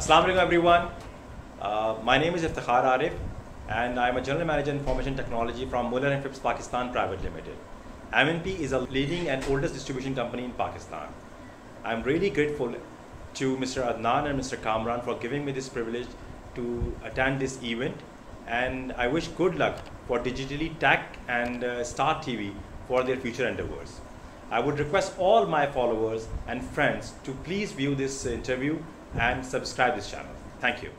Assalamu everyone. Uh, my name is Iftikhar Arif and I am a General Manager in Information Technology from Muller Phipps Pakistan Private Limited. M&P is a leading and oldest distribution company in Pakistan. I am really grateful to Mr. Adnan and Mr. Kamran for giving me this privilege to attend this event and I wish good luck for Digitally Tech and uh, Stark TV for their future endeavors. I would request all my followers and friends to please view this interview and subscribe this channel. Thank you.